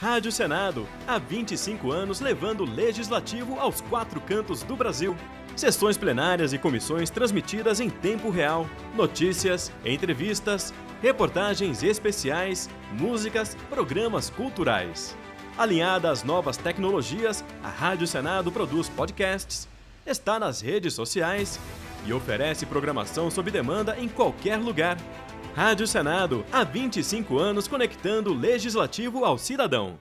Rádio Senado, há 25 anos levando o legislativo aos quatro cantos do Brasil. Sessões plenárias e comissões transmitidas em tempo real, notícias, entrevistas, reportagens especiais, músicas, programas culturais. Alinhada às novas tecnologias, a Rádio Senado produz podcasts, está nas redes sociais e oferece programação sob demanda em qualquer lugar. Rádio Senado, há 25 anos conectando o legislativo ao cidadão.